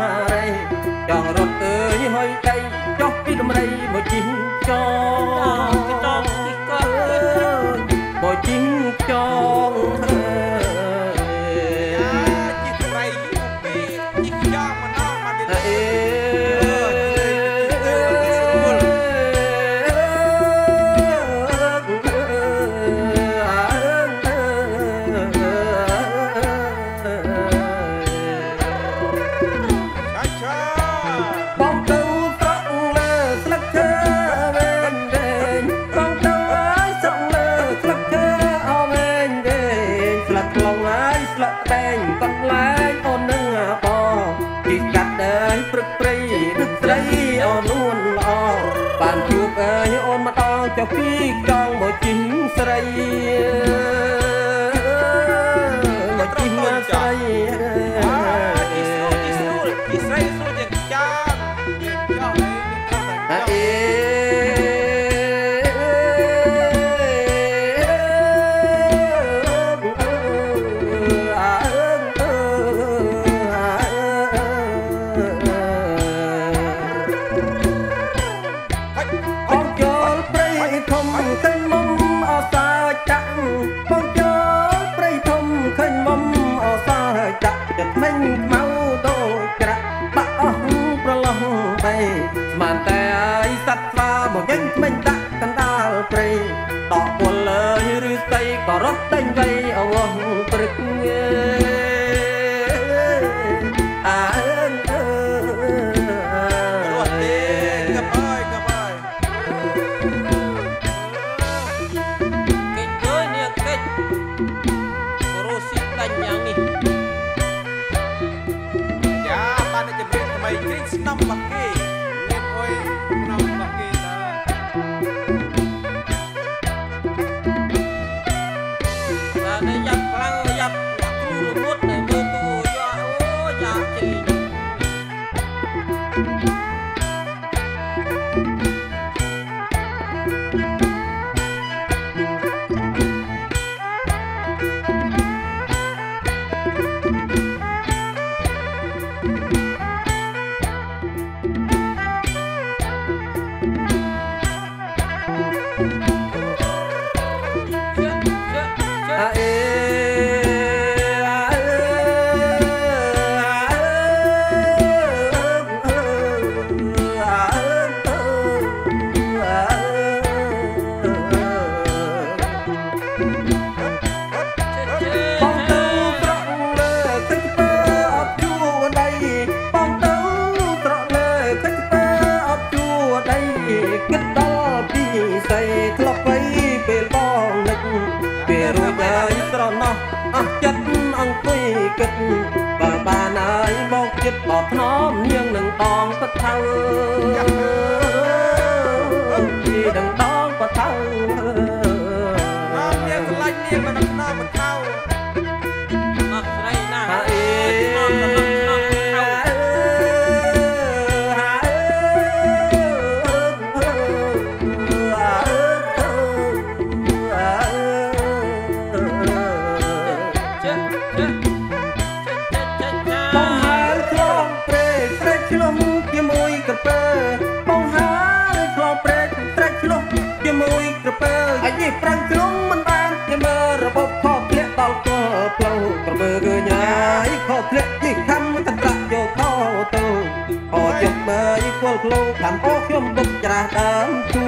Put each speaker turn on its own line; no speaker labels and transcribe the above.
មរៃចង់រត់អើយហើយដីចុះពីដំរីមកជីងចងចងជីកអើយមកជីងចង បានជួបអើយអូនមកដល់ចុះពីកង់មកជីងស្រី ព្រៃធំ
ថ្មីគ្រីស្នំបាក់គេមានអុយក្នុងបាក់គេតា
តែនេះយ៉ាប់ខ្លាំងយ៉ាប់គ្រូរមុត
គិតដល់ពីស្អីធ្លាប់ໄວពេលបងនឹកពេលរួចហើយស្រណោះអស់ចិត្តអង្គុយគិតបើបានហើយមកចិត្តបោថ្នមនាងនឹងដងបថៅពីនឹងដងបថៅ
អត់មានខ្លាច់នាងមិនដល់ដល់
អា
យប្រាំងជ្រុំមិនបានគេមើលរបបខកធ្លាក់ដល់កផ្លូវក្រពើគឺញ៉ាយខកធ្លាក់ជីខំតត្រាក់យកខោទៅអត់ជប់មើលគល់ក្លោខំអស់ខ្ញុំបុកច្រាស់ដើមជួមើ
មកមកទៅ